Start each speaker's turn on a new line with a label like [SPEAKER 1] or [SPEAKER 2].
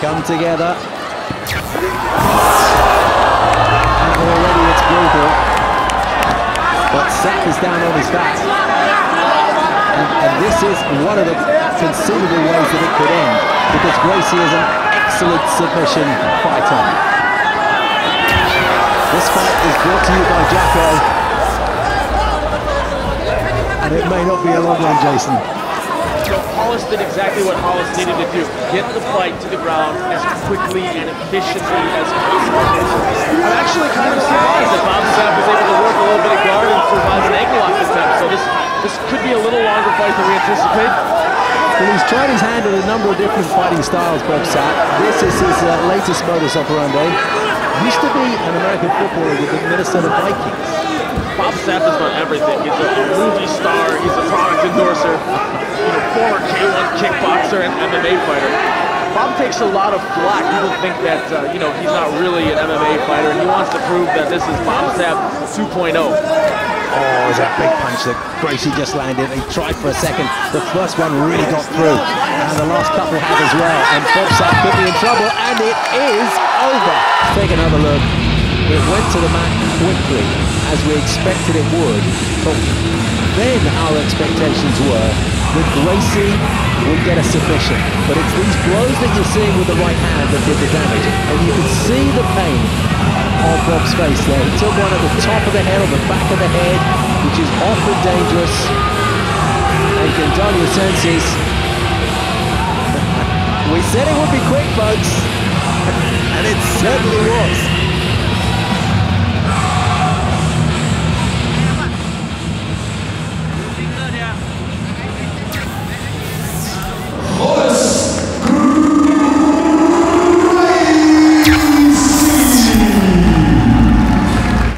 [SPEAKER 1] come together. And already it's brutal. But Sapp is down on his back. And, and this is one of the conceivable ways that it could end because Gracie is an excellent submission fighter. This fight is brought to you by Jacko. And it may not be a long one, Jason.
[SPEAKER 2] So Rolles did exactly what Rolles needed to do. Get the fight to the ground as quickly and efficiently as possible. I'm actually kind of surprised that Bob Sapp was able to work a little bit of guard and survive an ankle lock attempt. So this, this could be a little longer fight than we anticipated.
[SPEAKER 1] Well, he's tried his hand at a number of different fighting styles, Bob Sapp. This is his uh, latest modus operandi. Used to be an American footballer with the Minnesota Vikings.
[SPEAKER 2] Bob Sapp has done everything. He's a movie star. He's a product endorser. You know, former K1 kickboxer and MMA fighter. Bob takes a lot of flack. People think that uh, you know he's not really an MMA fighter, and he wants to prove that this is Bob Sapp 2.0.
[SPEAKER 1] Oh, that big punch that Gracie just landed. He tried for a second. The first one really got through. And the last couple have as well. And Bob Sapp could be in trouble. And it is over. Take another look. It went to the mat quickly, as we expected it would. But then our expectations were that Gracie would get a submission. But it's these blows that you're seeing with the right hand that did the damage. And you can see the pain on Bob's face there. He took one at the top of the head, on the back of the head, which is often dangerous. And your senses. we said it would be quick, folks. and it certainly was.